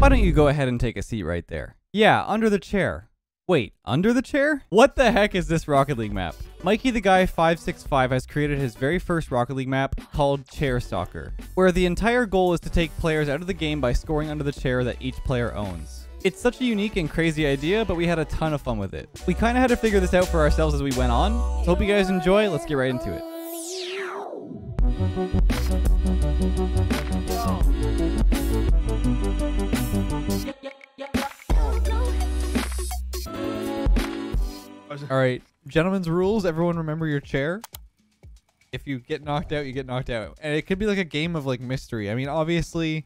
Why don't you go ahead and take a seat right there? Yeah, under the chair. Wait, under the chair? What the heck is this Rocket League map? Mikey the Guy 565 has created his very first Rocket League map called Chair Stalker, where the entire goal is to take players out of the game by scoring under the chair that each player owns. It's such a unique and crazy idea, but we had a ton of fun with it. We kind of had to figure this out for ourselves as we went on, so hope you guys enjoy. Let's get right into it. All right, gentlemen's rules. Everyone remember your chair. If you get knocked out, you get knocked out. And it could be like a game of like mystery. I mean, obviously,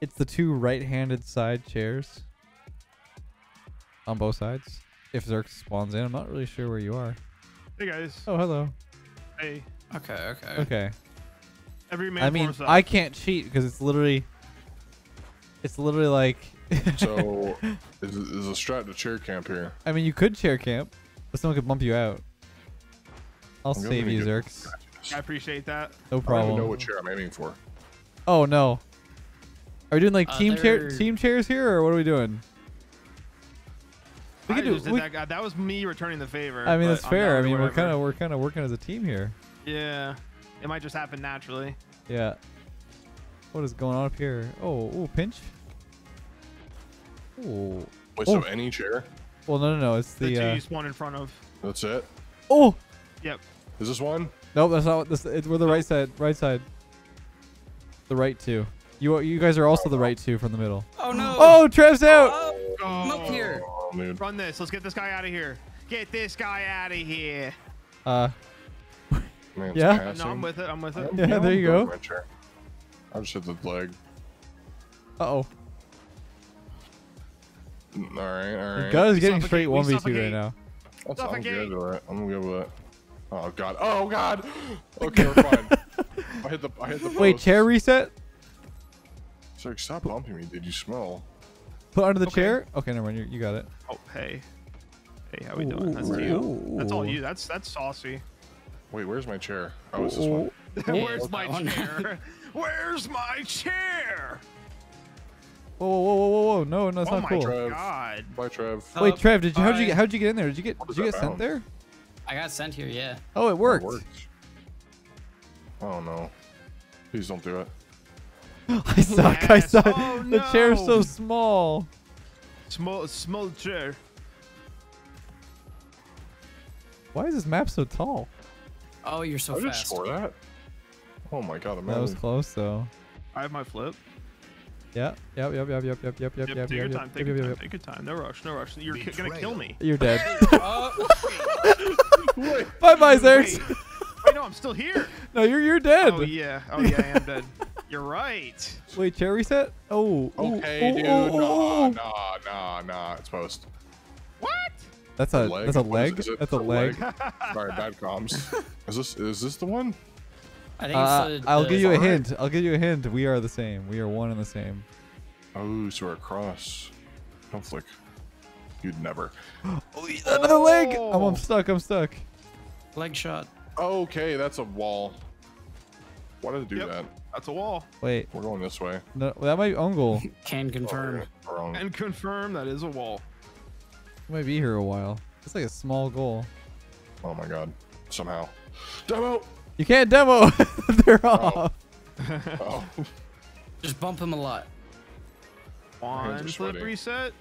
it's the two right-handed side chairs on both sides. If Zerk spawns in, I'm not really sure where you are. Hey guys. Oh, hello. Hey. Okay, okay. Okay. Every man I for mean, himself. I can't cheat because it's literally, it's literally like. So, is, is a strat to chair camp here? I mean, you could chair camp, but someone could bump you out. I'll I'm save you, get- Zurx. I appreciate that. No problem. I don't even know what chair I'm aiming for. Oh no. Are we doing like Uh, team chair team chairs here, or what are we doing? We I could do. we- that, guy- that was me returning the favor. I mean, but that's fair. I to mean, we're kind of we're kind of working as a team here. Yeah. It might just happen naturally. Yeah. What is going on up here? Oh, ooh, pinch. Ooh. Wait, Oh. so any chair? Well, no, no, no. It's The, the. two Uh, you spawn in front of. That's it? oh, Yep. Is this one? nope. That's not. what This. It's, we're the right side. Right side. The right two. You you guys are also the right two from the middle. Oh no! Oh, Trev's out. Oh, I'm up here. Oh. Run this. Let's get this guy out of here. Get this guy out of here. Uh. Man, Yeah? passing. No, I'm with it. I'm with it. I'm Yeah, there you go. my chair. I just hit the leg. Uh oh. All right, all right. Gus is getting suffocate, straight one v two right now. That's, I'm Suffocate. good with uh, it. I'm good with it. Oh god. Oh god. Okay, we're fine. I hit the. I hit the. Wait, chair reset. Sir, stop bumping me. Did you smell? Put under the Okay. chair. Okay, never mind. You, you got it. Oh, hey. Hey, how we doing? That's you. That's all you. That's that's saucy. Wait, where's my chair? Oh, it's this one. Where's my chair? Where's my chair? Whoa, whoa, whoa, whoa, whoa, whoa! No, no, it's oh not my cool. Trev. god. Bye, Trev. Oh, Wait, Trev, did you? How'd you get? How'd you get in there? Did you get? Did you get sent there? I got sent here, yeah. Oh, it worked. Oh, it Worked. Oh no. Please don't do it. I suck. I suck. Oh, the chair's so small. Small small chair. Why is this map so tall? Oh, you're so How did you fast. score that? Oh my god, the That was close though. I have my flip. Yep, yep, yep, yep, yep, yep, yep, yep, Yep, yep, take your yep, time. yep, Take yep, your yep, time. yep. Take your time. No rush. No rush. You're ki- gonna kill me. You're dead. Oh, Wait, bye bye, Wait, Zurx. wait, no, I'm still here. No, you're you're dead. Oh yeah. Oh yeah, I am dead. You're right. Wait, chair reset? Oh. Okay, ooh, dude. ooh, ooh, Nah, nah, nah, nah. It's post. What? That's a leg? that's a leg. That's a a leg. leg? Sorry, bad comms. Is this is this the one? I think Uh, it's the, I'll the- give you a Alright. hint. I'll give you a hint. We are the same. We are one and the same. Oh, so we're across. Don't. You'd never. Another leg. I'm, Oh. I'm stuck. I'm stuck. leg shot. Okay, that's a wall. Why did it do Yep. that? That's a wall. Wait. We're going this way. No, that might be own goal. Can confirm. Oh, wrong. And confirm that is a wall. might be here a while. It's like a small goal. Oh my god. Somehow. Demo! You can't demo. They're off. Oh. Just bump him a lot. One flip reset.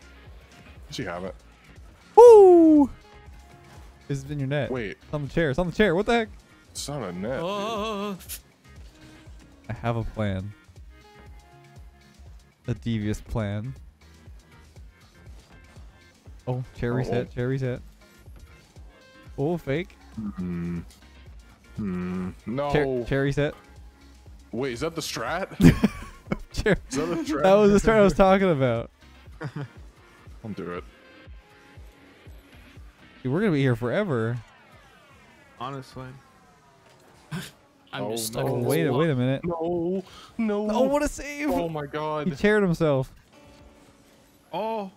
Does he have it? Woo! It's in your net. Wait, It's on the chair. It's on the chair. What the heck? it's not a net. Oh, I have a plan. A devious plan. Oh, chair Oh. reset. Chair reset. Oh, fake. Hmm. Hmm. No. Chair, chair reset. Wait, is that the strat? Chair. Is that the strat? That was the strat I was talking about. Don't do it. Dude, we're gonna be here forever. Honestly. I'm Oh, just stuck Oh, in this wait, a wait a minute. No. No. Oh, what a save! Oh my god. he god. chaired himself. Oh.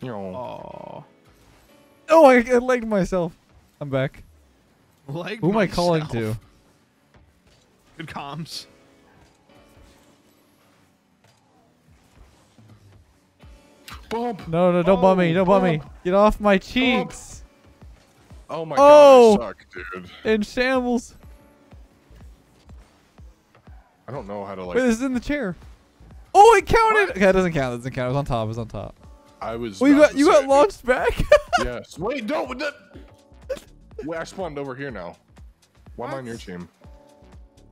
Yo. Oh. Oh, I, I legged myself. I'm back. Like Who am I calling to? Good comms. Bump. No, no, don't bump me. Oh, Don't bump me. Get off my cheeks. Oh my Oh. god, I oh. suck, dude. In shambles. I don't know how to like. Wait, this is in the chair. Oh, it counted. Okay, that doesn't count. That doesn't count. It was on top. It was on top. I was. Well, you got you got launched back. Yes. Wait, no. but That... Wait, I spawned over here now. Why am I on your team?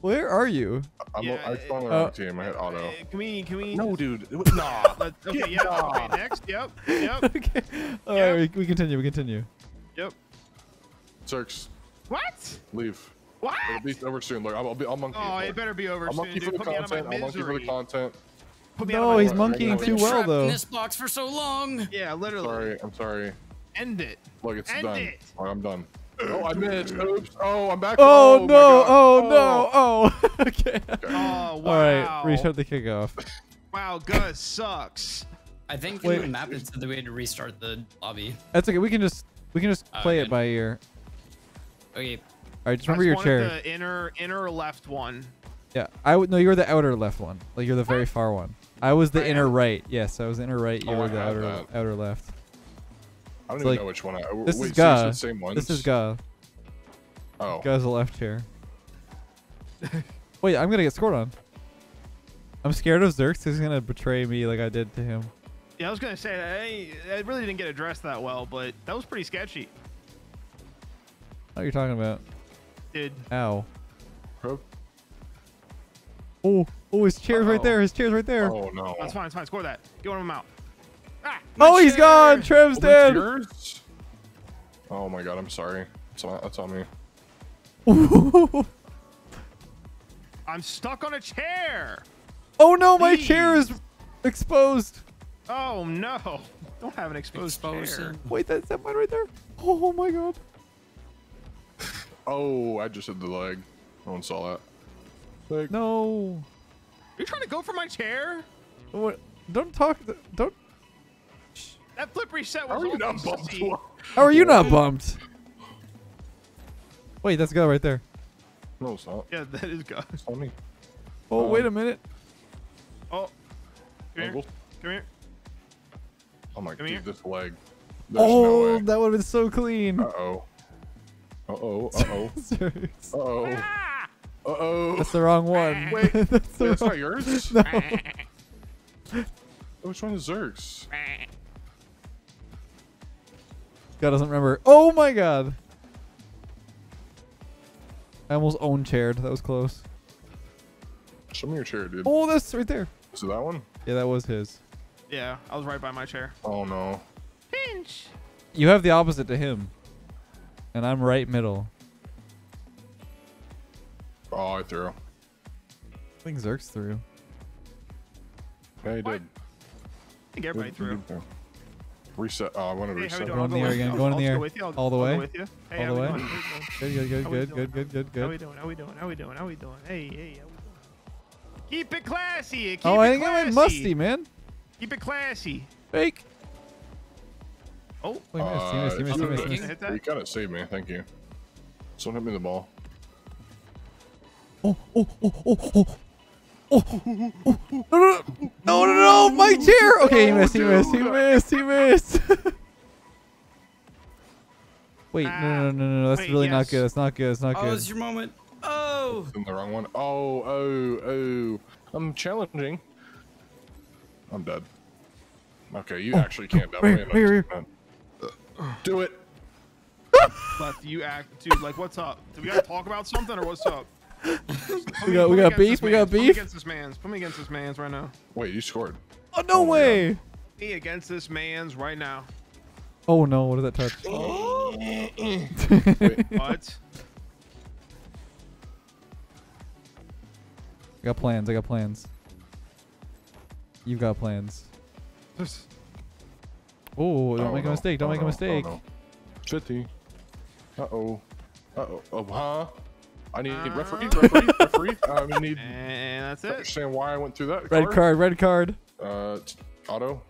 Where are you? I'm, Yeah, I spawned on the uh, wrong team. I hit auto. Uh, can we? Can we? No, dude. It Nah. Let, okay. Get- Yep. nah. Okay. Next. Yep. Yep. okay. All right, we, we continue. We continue. Yep. Zurx, What? leave. What? It'll be over soon. Look, I'll, I'll be. I'll monkey. Oh, for it it. better be over I'll soon, monkey for dude. the Put me out of my content. I'll monkey for the content. Put me out No, of my he's misery. monkeying I've too Been well though. in this box for so long. Yeah, literally. Sorry. I'm sorry. End it. Look, it's End done. it. Oh, I'm done. Oh, I missed. Oops. Oh, I'm back. Oh, oh my no! God. Oh, oh. no! Oh. okay. Oh wow. All right. Restart the kickoff. Wow, Gus sucks. I think Wait. the map it said that we had to restart the lobby. That's okay. We can just we can just Oh, play it by ear. Okay. All right. Just I remember your chair. The inner inner left one. Yeah. I would no. You were the outer left one. Like you're the very far one. I was the I inner am? right. Yes, I was inner right. You Oh, were the outer that. outer left. I don't So, even like, know which one. I, This wait, is so Ga. the same ones. This is Ga. Oh. Ga's left here. Wait, I'm gonna get scored on. I'm scared of Zurx. He's gonna betray me like I did to him. Yeah, I was gonna say that. I, I really didn't get addressed that well, but that was pretty sketchy, What are you talking about? dude. Ow. Huh? Oh, oh, his chair's right Uh-oh. there. His chair's right there. Oh no. That's fine. It's fine. Score that. Get one of them out. Ah, oh, he's chair. gone. Trev's Oh, dead. Oh my god, I'm sorry. That's on, that's on me. I'm stuck on a chair. oh no, my chair is exposed. Oh no! Don't have an exposed Exposed. chair. Wait, that's that one right there. Oh my god. Oh, I just hit the leg. No one saw that. Leg. No. You're trying to go for my chair? What? Don't talk. Don't. That flip reset How are you not bumped? How are you not bumped? Wait, that's Ga right there. No, it's not. Yeah, that is good. It's on me. Oh, Um, wait a minute. Oh, come here. Come here. Oh my Come dude, here. this leg. There's Oh, no way. that would have been so clean. Uh oh. Uh oh. Uh oh. Uh oh. Ah! Uh oh. That's the wrong one. Wait, that's Wait, the that's not yours? No. Oh, Which one is Zurx? God doesn't remember. Oh my god. I almost own chaired. That was close. Show me your chair, dude. Oh, that's right there. Is it that one? Yeah, that was his. yeah, I was right by my chair. Oh no. Pinch. You have the opposite to him. And I'm right middle. Oh, I threw. I think Zurx's through. Yeah, he What? did. I think everybody Good- through. good throw. Reset. Oh, I want to Hey, reset. doing? In the air again, you. go in the air. go with you. I'll- All the way. Hey, All the way. doing? How we doing? Good, good, good, good, good, good, good, How we good. doing? How we doing? How we doing? How we doing? Hey, hey, how we doing? Keep it classy. Keep Oh, it I didn't get classy. my musty, man. Keep it classy. Fake. Oh, Wait, missed, he missed, he missed, he Uh, missed, he King? missed. hit that. You kind of saved me. Thank you. Someone hit me the ball. Oh, oh, oh, oh, oh. Oh, oh, oh, no, no, no, no, no, no, my chair. Okay, he missed, he missed, he missed, he missed. Wait, no, no, no, no, no, that's ah, Wait, really not good. That's not good. It's not good. Oh, good. it's your moment. Oh. In the wrong one. Oh, oh, oh. I'm challenging. I'm dead. Okay, you oh. actually can't right double here, me. Do it. Left, you act, dude. Like, what's up? Do we gotta talk about something or what's up? Put We got- we got beef? We man's. got Put me beef? against this man's. Put me against this man's right now. Wait, you scored. Oh no Oh way. Me against this man's right now. Oh no, what did that touch? What? I got plans. I got plans. You've got plans. Oh, don't Oh, make a mistake. Don't Oh, make a no. Oh, mistake. no. 50. Uh oh. Uh oh. Oh, huh? I need Uh. referee, referee, referee. I need to And that's it. understand why I went through that. Red card. Red card. Uh, auto.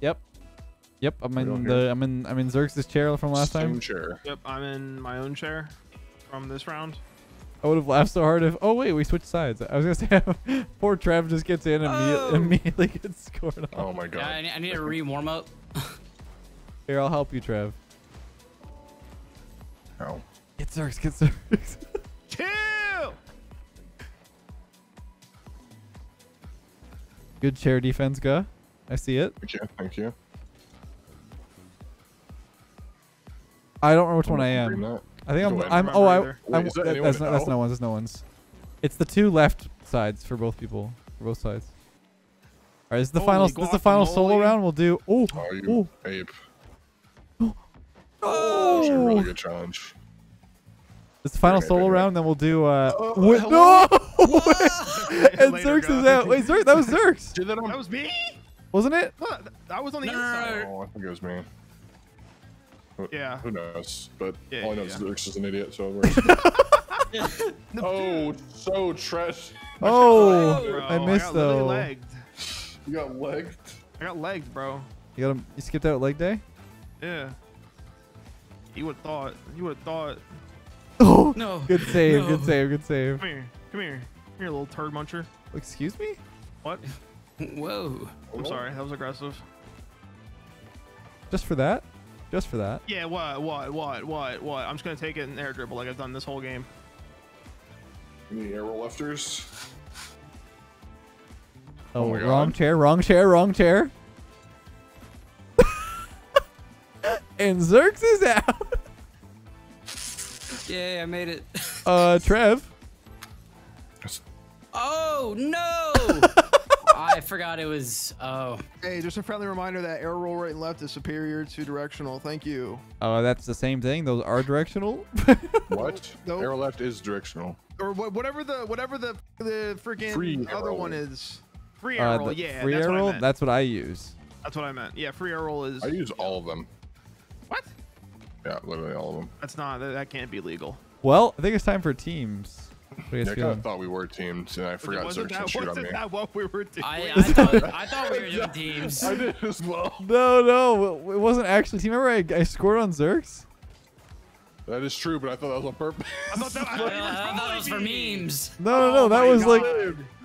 Yep. Yep. I'm in hear the. I'm in. I'm in Zurx's chair from last Same time. chair. Yep, I'm in my own chair from this round. I would have laughed so hard if. Oh wait, we switched sides. I was gonna say, poor Trev just gets in and immediate- Oh. immediately gets scored on. Oh my Yeah, I god. need, I need a re warm up. Here, I'll help you, Trev. Oh. Get Zurx, get Zurx. Chill. Good chair defense, Guh. I see it. Thank you. Thank you. I don't remember which I'm one I am. I think I'm. I'm. Oh, I. either. I'm Wait, is that that- that's not. That's else? no one's. That's no one's. It's the two left sides for both people. For both sides. All right, this is the Holy final. This is the final solo guacamole. round. We'll do. Oh. Oh, you Oh. ape. Oh. It's a really good challenge. This is the final Okay, solo okay, okay. round. Then we'll do. Uh. Oh, wi- hello? no. and Later, Zurx is Guh. out. Wait, Zurx. That was Zurx, Did that on That was me. wasn't it? What? I was on the No, no, no, inside. no. Oh, I think it was me. Who- Yeah. Who knows? But Yeah, all I know yeah, is yeah. Zurx is an idiot, so it works. oh, so trash. Oh, Bro, I missed got though. legged. You got legged. I got legged, bro. You got him. You skipped out leg day. Yeah. You would have thought. You would have thought. Oh. No. Good save. No. Good save. Good save. Come here. Come here. Come here, little turd muncher. Excuse me. What? Whoa. I'm sorry. That was aggressive. Just for that. Just for that. Yeah. What? What? What? What? What? I'm just gonna take it and air dribble like I've done this whole game. Any air roll lefters? Oh, Oh wrong God. chair, wrong chair, wrong chair. and Zurx is out. Yay, I made it. Uh, Trev. Oh, no. I forgot it was. Oh. Hey, just a friendly reminder that air roll right and left is superior to directional. Thank you. Oh, that's the same thing. Those are directional. What? Nope. Air roll left is directional. Or wha- whatever the whatever the the freaking Free other air roll. one is. Free Uh, air roll. the yeah. free that's What air roll. meant. That's what I use. That's what I meant. Yeah. Free air roll is. I use all of them. What? Yeah, literally all of them. That's not. That, that can't be legal. Well, I think it's time for teams. What do you Yeah, I kind of thought we were teams, and I forgot wasn't Zurx that, to shoot on wasn't me. that what we were doing? I, I, thought, I thought we were doing teams. I did as well. No, no, it wasn't actually. Do you remember I, I scored on Zurx? That is true, but I thought that was on purpose. I thought that, I I, thought I thought it was for memes. No, no, no. Oh that my was like.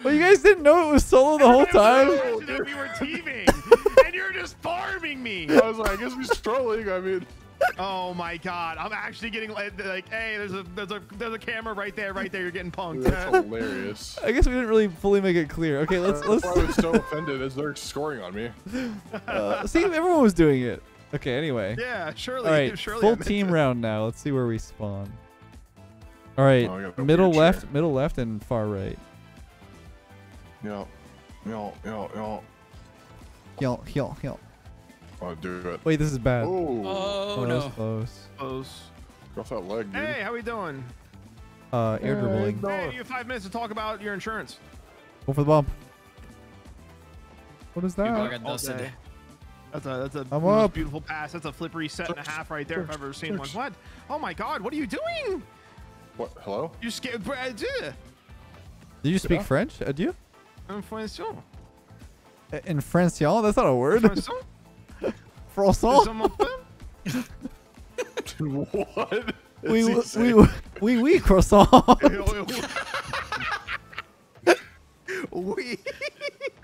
Well, you guys didn't know it was solo the whole time. We were teaming, and you're just farming me. I was like, I guess we're trolling. I mean, Oh my god, I'm actually getting like, like hey, there's a there's a there's a camera right there, right there. You're getting punked. that's hilarious. I guess we didn't really fully make it clear. Okay, let's let's. why I was so offended as they're scoring on me. Uh, see, everyone was doing it. Okay, anyway. yeah, surely. All right, surely full team to. round now. Let's see where we spawn. All right, Oh, I got the middle left, chair. middle left, and far right. Yo, yo, yo, yo. Yo, yo, yo. Oh, do it. Wait, this is bad. Oh, Oh, close, no. close. Close. go off that leg, dude. Hey, how we doing? Uh, air Hey, dribbling. no. Hey, you have five minutes to talk about your insurance. Go for the bump. What is that? got All dusted. day. That's a that's a I'm up. beautiful pass. That's a flip reset and a half right there if I've ever seen one. What? Oh my god, what are you doing? What? Hello? You scared? Brad? Uh, Did you speak Yeah. French? Adieu? Information. In Francion? That's not a word. Information. François? Some of them. what? Oui, Is he oui, saying? oui, oui, oui, croissant. we.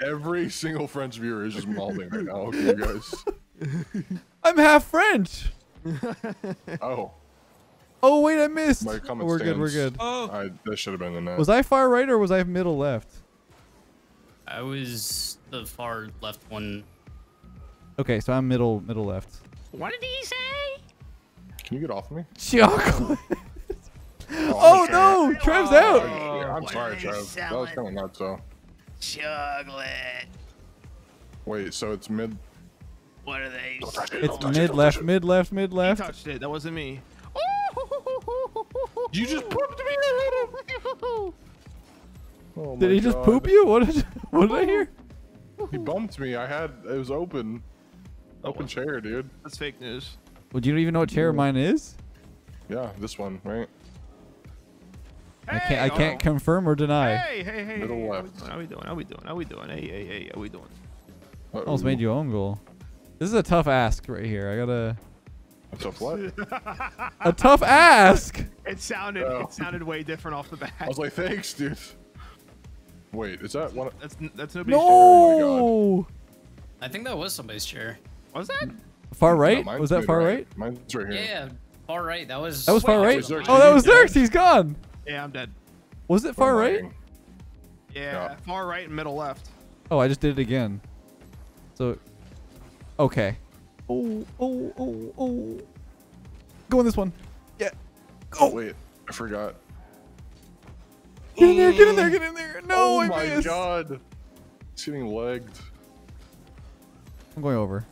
Every single French viewer is just mauling right now. Okay, guys. I'm half French. Oh, Oh, wait, I missed. my Oh, we're good, we're good. Oh, I, that should have been the net. Was I far right or was I middle left? I was the far left one. Okay, so I'm middle middle left. What did he say? Can you get off of me? Chocolate. oh no, Trev's oh, out. Yeah, I'm what sorry, are Trev. That was kind of nuts, though. Chocolate. Wait, so it's mid. What are they? It's mid left, mid left, mid He left. touched it. That wasn't me. You just pooped me. Oh Did my he just poop you? What did what did I hear? He bumped me. I had it was open. Open chair, dude. That's fake news. Well, do you even know what chair mine is? Yeah, this one, right? I can't I can't oh. confirm or deny. Hey, hey, hey. Middle hey, left. How we doing? How we doing? How we doing? Hey, hey, hey. How we doing? Almost made you own goal. This is a tough ask right here. I gotta. A Tough what? A tough ask. It sounded Oh. it sounded way different off the bat. I was like, thanks, dude. Wait, is that one? that's that's nobody's No. Oh I think that was somebody's chair. Chair. Was that? Far right? mine's was that far right? Mine's right here. yeah, far right. That was. That was far right. was Xerxes. Oh, that was He's. Xerxes. He's gone. Yeah, I'm dead. Was it far right? Yeah, Yeah. far right and middle left. Oh, I just did it again. So, okay. Oh, oh, oh, oh. Go in this one. Yeah. Oh wait, I forgot. Get in there. Get in there. Get in there. No, oh I my god. It's getting legged. I'm going over.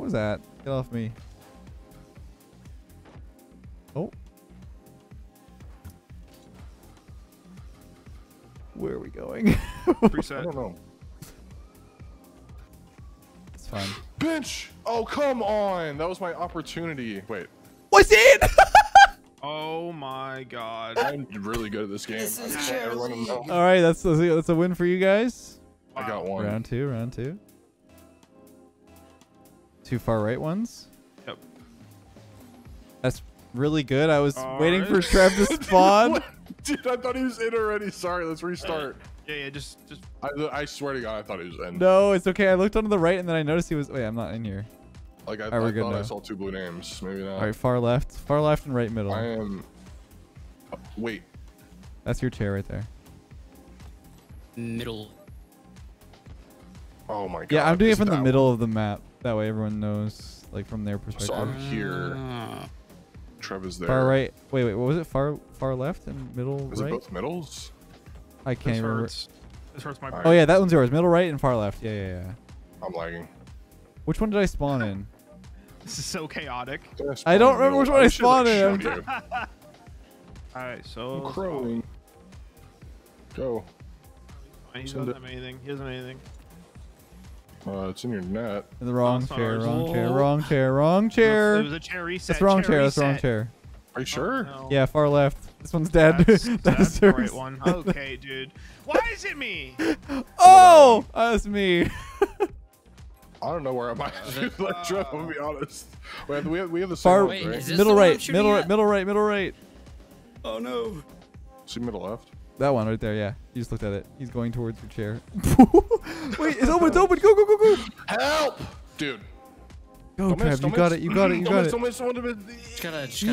What was that? Get off me. Oh. Where are we going? I don't know. it's fine. Bench! Oh, come on! That was my opportunity. Wait, What's it? Oh my god. I'm really good at this game. This is I just want everyone to. All right, that's that's a win for you guys. I got one. Round two, round two. Two far right ones. Yep. That's really good. I was All waiting for right. Trev to spawn. Dude, I thought he was in already. Sorry, let's restart. Yeah, yeah, just just I, I swear to God, I thought he was in. no, it's okay. I looked onto the right and then I noticed he was. Wait, I'm not in here. Like I, Alright, we're good thought I now. saw two blue names. Maybe not. All right, far left, far left, and right middle. I am. oh, wait. That's your chair right there. middle. Oh my God. Yeah, I'm doing it from the that- middle of the map. That way everyone knows, like from their perspective. So. I'm here. Ah. Trev is there. Far right. Wait, wait. What was it? Far, far left and middle Is it both middles? I can't this remember. hurts. This hurts my Alright. Oh yeah, that one's yours. Middle right and far left. Yeah, yeah, yeah. I'm lagging. Which one did I spawn in? This is so chaotic. I don't remember which one I should, like, spawned in. show you. Alright, so I'm crowing. Go. He doesn't have anything. He doesn't have anything. Uh, it's in your net. In the wrong it's not chair, ours. wrong chair, Oh. wrong chair, wrong It chair. was a chair reset. That's wrong chair. That's wrong chair. Are you sure? Oh, no. Yeah, far left. This one's dead. That's, That's that's the right one. Okay, dude. Why is it me? Oh, that's me. I don't know where I'm at. it- like, Trev, I'm gonna be honest. Wait, we have, we have the Far same Wait, ones, right? this middle the one I'm right, middle right, middle right, middle right. Oh no. See middle left. That one right there. Yeah, you just looked at it. He's going towards your chair. Wait, it's open. It's open. Go, go, go, go. Help! Dude. Go, Don't Trev. miss, you don't got miss. it. You got it. You Don't got miss, it. Don't miss, don't miss. Just gotta, just gotta grab it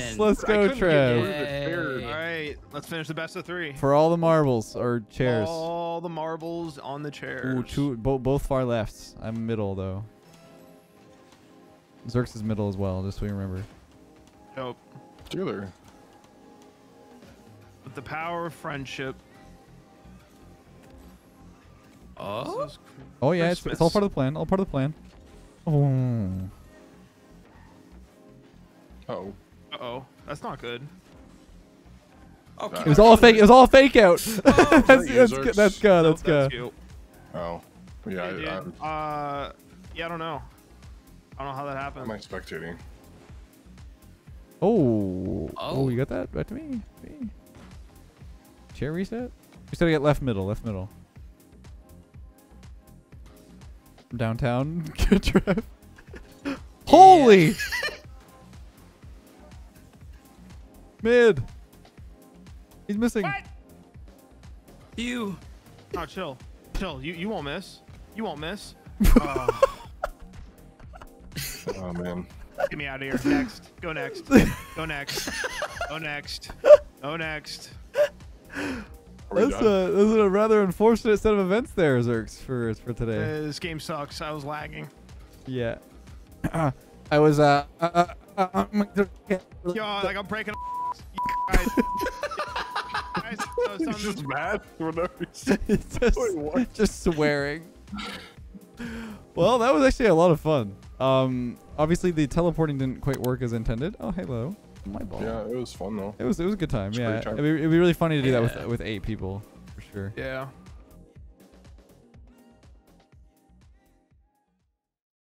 Yes. Let's go, Trev. rid of it there. Yay. Alright, let's finish the best of three. For all the marbles or chairs. All the marbles on the chairs. Ooh, two, bo- both far lefts. I'm middle though. Zurx is middle as well, just so you remember. Dope. Together. With the power of friendship. Oh. This is Oh yeah, it's, it's all part of the plan. All part of the plan. Oh. Oh. Uh-oh. That's not good. Okay. It was all fake. It was all fake out. that's, that that's, good. That's good. Nope, That's good. you. Oh. Yeah, Hey, I. I'm, Uh, yeah, I don't know. I don't know how that happened. I'm like spectating. Oh. oh. Oh. you got that? Back to me. me. Chair reset? You said I get left middle. Left middle. Downtown. Good trip. Holy! Mid. He's missing. What? You. Oh, chill. Chill. You you won't miss. You won't miss. Oh, Oh man. get me out of here. Next. Go next. Go next. Go next. Go next. Are we That's done? a, that's a rather unfortunate set of events there, Zurx, for for Uh, today. this game sucks. I was lagging. Yeah. I was uh. uh, uh, uh Yo, like I'm breaking. guys. guys, uh, He's just mad for no reason. It's just, Wait, just swearing. well, that was actually a lot of fun. Um, obviously the teleporting didn't quite work as intended. Oh, hello, my ball. Yeah, it was fun though. It was it was a good time. It's Yeah, it'd be, it'd be really funny to do that with with eight people for sure. yeah.